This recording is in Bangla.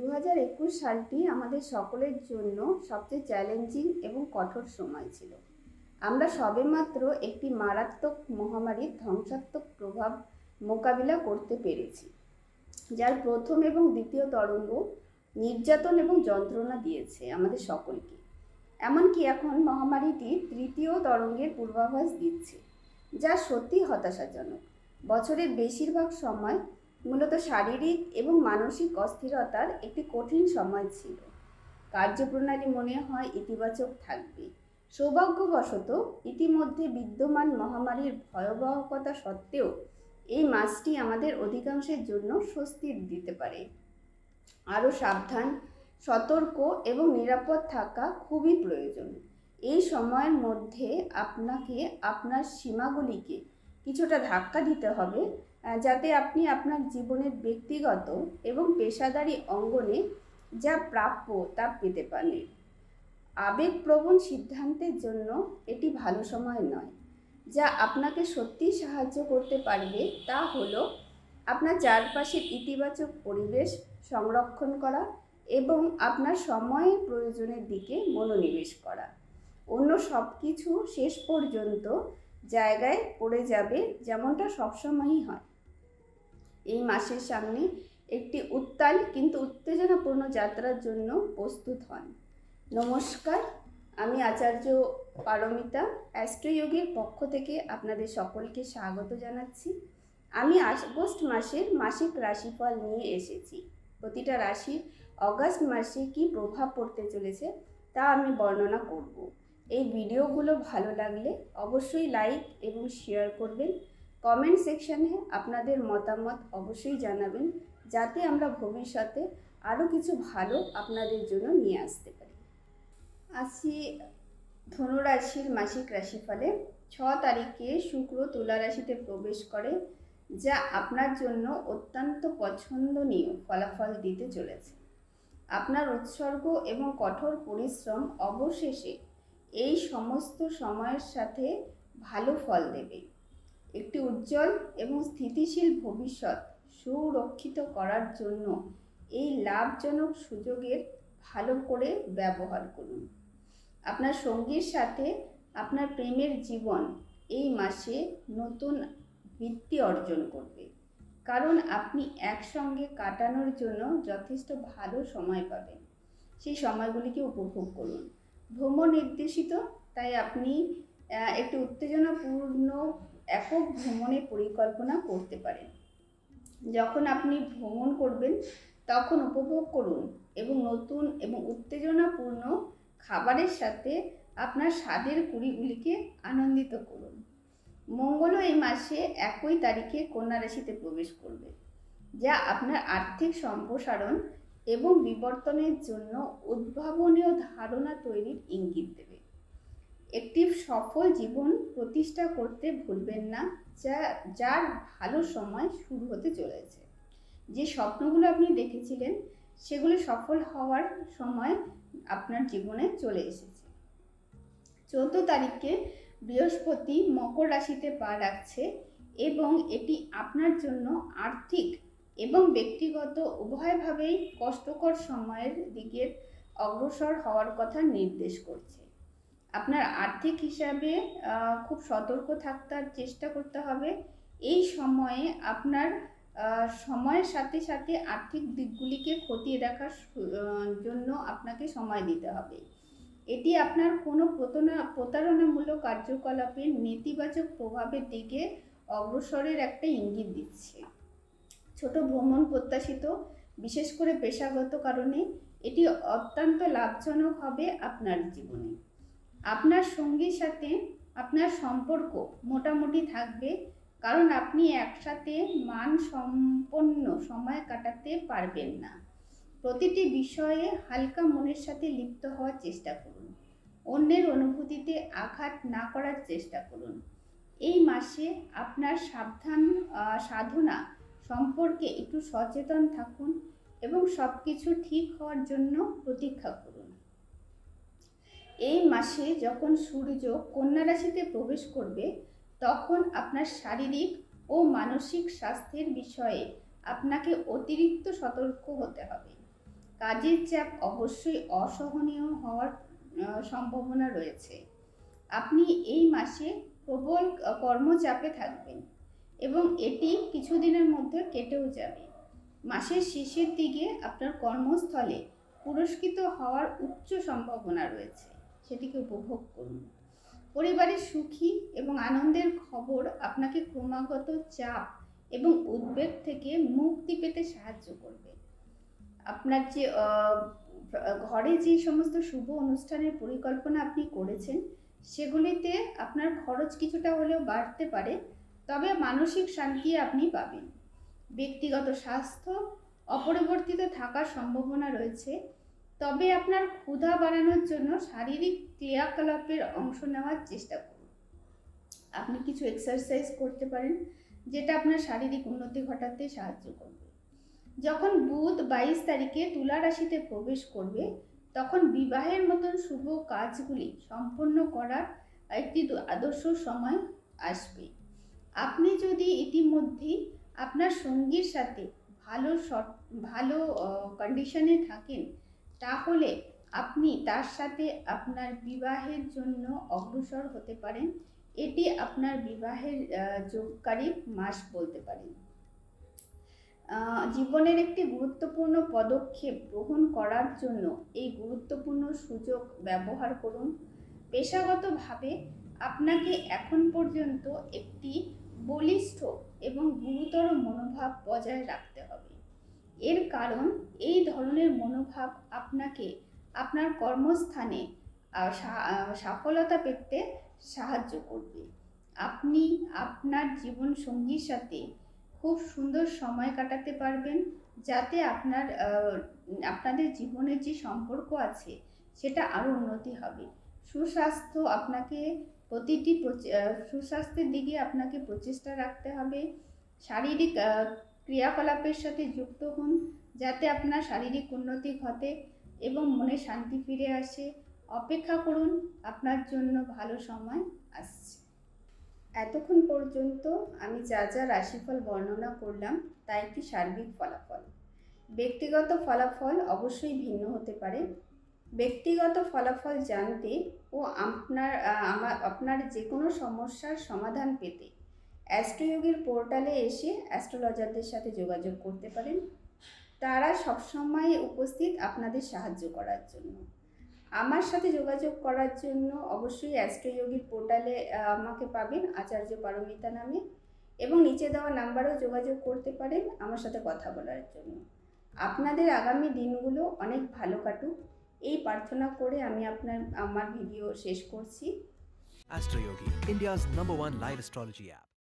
দু হাজার একুশ সালটি আমাদের সকলের জন্য সবচেয়ে চ্যালেঞ্জিং এবং কঠোর সময় ছিল। আমরা সবেমাত্র একটি মারাত্মক মহামারীর ধ্বংসাত্মক প্রভাব মোকাবিলা করতে পেরেছি, যার প্রথম এবং দ্বিতীয় তরঙ্গ নির্যাতন এবং যন্ত্রণা দিয়েছে আমাদের সকলকে। এমনকি এখন মহামারীটি তৃতীয় তরঙ্গের পূর্বাভাস দিচ্ছে, যা সত্যি হতাশাজনক। বছরের বেশিরভাগ সময় মূলত শারীরিক এবং মানসিক অস্থিরতার একটি কঠিন সময় ছিল। কার্যপ্রণালী মনে হয় ইতিবাচক থাকবে। সৌভাগ্যবশত ইতিমধ্যে বিদ্যমান মহামারীর ভয়াবহতা সত্ত্বেও এই মাসটি আমাদের অধিকাংশের জন্য স্বস্তির দিতে পারে। আরও সাবধান, সতর্ক এবং নিরাপদ থাকা খুবই প্রয়োজন। এই সময়ের মধ্যে আপনাকে আপনার সীমাগুলিকে কিছুটা ধাক্কা দিতে হবে যাতে আপনি আপনার জীবনের ব্যক্তিগত এবং পেশাদারি অঙ্গনে যা প্রাপ্য তা পেতে পারেন। আবেগপ্রবণ সিদ্ধান্তের জন্য এটি ভালো সময় নয়। যা আপনাকে সত্যিই সাহায্য করতে পারবে তা হলো আপনার চারপাশের ইতিবাচক পরিবেশ সংরক্ষণ করা এবং আপনার সময়ের প্রয়োজনের দিকে মনোনিবেশ করা। অন্য সব কিছু শেষ পর্যন্ত জায়গায় পড়ে যাবে যেমনটা সবসময়ই হয়। এই মাসের সামনে একটি উত্তাল কিন্তু উত্তেজনাপূর্ণ যাত্রার জন্য প্রস্তুত হন। নমস্কার, আমি আচার্য পারমিতা, অ্যাস্ট্রোয়োগের পক্ষ থেকে আপনাদের সকলকে স্বাগত জানাচ্ছি। আমি আগস্ট মাসের মাসিক রাশিফল নিয়ে এসেছি। প্রতিটা রাশির অগাস্ট মাসে কি প্রভাব পড়তে চলেছে তা আমি বর্ণনা করব। এই ভিডিওগুলো ভালো লাগলে অবশ্যই লাইক এবং শেয়ার করবেন। কমেন্ট সেকশানে আপনাদের মতামত অবশ্যই জানাবেন, যাতে আমরা ভবিষ্যতে আরও কিছু ভালো আপনাদের জন্য নিয়ে আসতে পারি। আসি ধনুরাশির মাসিক রাশিফলে। ছ তারিখে শুক্র তুলা রাশিতে প্রবেশ করে, যা আপনার জন্য অত্যন্ত পছন্দনীয় ফলাফল দিতে চলেছে। আপনার উৎসর্গ এবং কঠোর পরিশ্রম অবশেষে এই সমস্ত সময়ের সাথে ভালো ফল দেবে। একটি উজ্জ্বল এবং স্থিতিশীল ভবিষ্যৎ সুরক্ষিত করার জন্য এই লাভজনক সুযোগের ভালো করে ব্যবহার করুন। আপনার সঙ্গীর সাথে আপনার প্রেমের জীবন এই মাসে নতুন বৃত্তি অর্জন করবে। কারণ আপনি একসঙ্গে কাটানোর জন্য যথেষ্ট ভালো সময় পাবেন। সেই সময়গুলিকে উপভোগ করুন। ভ্রমণ নির্দেশিত, তাই আপনি একটি উত্তেজনাপূর্ণ একক ভ্রমণের পরিকল্পনা করতে পারেন। যখন আপনি ভ্রমণ করবেন, তখন উপভোগ করুন এবং নতুন এবং উত্তেজনাপূর্ণ খাবারের সাথে আপনার স্বাদের কুড়িগুলিকে আনন্দিত করুন। মঙ্গল এই মাসে একই তারিখে কন্যা রাশিতে প্রবেশ করবে, যা আপনার আর্থিক সম্প্রসারণ এবং বিবর্তনের জন্য উদ্ভাবনীয় ধারণা তৈরির ইঙ্গিত দেবে। একটি সফল জীবন প্রতিষ্ঠা করতে ভুলবেন না, যা, যার ভালো সময় শুরু হতে চলেছে। যে স্বপ্নগুলো আপনি দেখেছিলেন, সেগুলো সফল হওয়ার সময় আপনার জীবনে চলে এসেছে। চৌদ্দ তারিখে বৃহস্পতি মকর রাশিতে পা রাখছে এবং এটি আপনার জন্য আর্থিক এবং ব্যক্তিগত উভয়ভাবেই কষ্টকর সময়ের দিকে অগ্রসর হওয়ার কথা নির্দেশ করছে। আপনার আর্থিক হিসাবে খুব সতর্ক থাকতে চেষ্টা করতে হবে। এই সময়ে আপনার সময়ের সাথে সাথে আর্থিক দিকগুলিকে খতিয়ে দেখার জন্য আপনাকে সময় দিতে হবে। এটি আপনার কোনো প্রতনা, প্রতারণামূলক কার্যকলাপের নেতিবাচক প্রভাবের দিকে অগ্রসরের একটা ইঙ্গিত দিচ্ছে। ছোট ভ্রমণ প্রত্যাশিত, বিশেষ করে পেশাগত কারণে এটি অত্যন্ত লাভজনক হবে আপনার জীবনে। আপনার সঙ্গীর সাথে আপনার সম্পর্ক মোটামুটি থাকবে, কারণ আপনি একসাথে মান সম্পন্ন সময় কাটাতে পারবেন না। প্রতিটি বিষয়ে হালকা মনের সাথে লিপ্ত হওয়ার চেষ্টা করুন। অন্যের অনুভূতিতে আঘাত না করার চেষ্টা করুন। এই মাসে আপনার সাবধান সাধনা সম্পর্কে একটু সচেতন থাকুন এবং সব কিছু ঠিক হওয়ার জন্য প্রতীক্ষা করুন। এই মাসে যখন সূর্য কন্যা রাশিতে প্রবেশ করবে, তখন আপনার শারীরিক ও মানসিক স্বাস্থ্যের বিষয়ে আপনাকে অতিরিক্ত সতর্ক হতে হবে। কাজের চাপ অবশ্যই অসহনীয় হওয়ার সম্ভাবনা রয়েছে। আপনি এই মাসে প্রবল কর্মচাপে থাকবেন। এবং এটি কিছুদিনের মধ্যে কেটেও যাবে। মাসের শেষের দিকে আপনার কর্মস্থলে পুরস্কৃত হওয়ার উচ্চ সম্ভাবনা রয়েছে, সেটিকে উপভোগ করুন। পরিবারের সুখী এবং আনন্দের খবর আপনাকে ক্রমাগত চাপ এবং উদ্বেগ থেকে মুক্তি পেতে সাহায্য করবে। আপনার যে ঘরে যে সমস্ত শুভ অনুষ্ঠানের পরিকল্পনা আপনি করেছেন, সেগুলিতে আপনার খরচ কিছুটা হলেও বাড়তে পারে। তবে মানসিক শান্তি আপনি পাবেন। ব্যক্তিগত স্বাস্থ্য অপরিবর্তিত থাকার সম্ভাবনা রয়েছে। তবে আপনার ক্ষুধা বাড়ানোর জন্য শারীরিক ক্রিয়াকলাপের অংশ নেওয়ার চেষ্টা করুন। আপনি কিছু এক্সারসাইজ করতে পারেন, যেটা আপনার শারীরিক উন্নতি ঘটাতে সাহায্য করবে। যখন বুধ বাইশ তারিখে তুলা রাশিতে প্রবেশ করবে, তখন বিবাহের মতন শুভ কাজগুলি সম্পন্ন করার একটি আদর্শ সময় আসবে। আপনি যদি ইতিমধ্যেই আপনার সঙ্গীর সাথে ভালো শর্ট ভালো কন্ডিশনে থাকেন, তাহলে আপনি তার সাথে আপনার বিবাহের জন্য অগ্রসর হতে পারেন। এটি আপনার বিবাহের যোগকারী মাস বলতে পারেন। জীবনের একটি গুরুত্বপূর্ণ পদক্ষেপ গ্রহণ করার জন্য এই গুরুত্বপূর্ণ সুযোগ ব্যবহার করুন। পেশাগতভাবে আপনাকে এখন পর্যন্ত একটি বলিষ্ঠ এবং গুরুতর মনোভাব বজায় রাখতে হবে। এর কারণ, এই ধরনের মনোভাব আপনাকে আপনার কর্মস্থানে সফলতা পেতে সাহায্য করবে। আপনি আপনার জীবন সঙ্গীর সাথে খুব সুন্দর সময় কাটাতে পারবেন, যাতে আপনার আপনাদের জীবনের যে সম্পর্ক আছে, সেটা আরও উন্নতি হবে। সুস্বাস্থ্য আপনাকে প্রতিটি সুস্বাস্থ্যের দিকে আপনাকে প্রচেষ্টা রাখতে হবে। শারীরিক ক্রিয়াকলাপের সাথে যুক্ত হন যাতে আপনার শারীরিক উন্নতি ঘটে এবং মনে শান্তি ফিরে আসে। অপেক্ষা করুন, আপনার জন্য ভালো সময় আসছে। এতক্ষণ পর্যন্ত আমি যা যা রাশিফল বর্ণনা করলাম তা একটি সার্বিক ফলাফল। ব্যক্তিগত ফলাফল অবশ্যই ভিন্ন হতে পারে। ব্যক্তিগত ফলাফল জানতে ও আপনার আমার আপনার যে কোনো সমস্যার সমাধান পেতে অ্যাস্ট্রোয়োগের পোর্টালে এসে অ্যাস্ট্রোলজারদের সাথে যোগাযোগ করতে পারেন। তারা সবসময় উপস্থিত আপনাদের সাহায্য করার জন্য। আমার সাথে যোগাযোগ করার জন্য অবশ্যই অ্যাস্ট্রোয়োগীর পোর্টালে আমাকে পাবেন আচার্য পারমিতা নামে এবং নিচে দেওয়া নাম্বারেও যোগাযোগ করতে পারেন আমার সাথে কথা বলার জন্য। আপনাদের আগামী দিনগুলো অনেক ভালো কাটুক। এই প্রার্থনা করে আমি আপনার, আমার ভিডিও শেষ করছি। Astro India's number one live astrology